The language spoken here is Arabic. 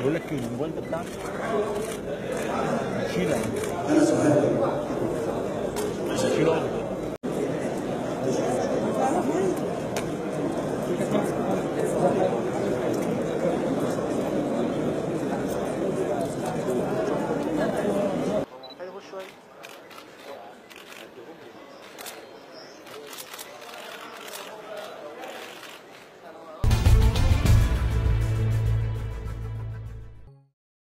بقول لك الموبايل بتاعك؟ شيله شيله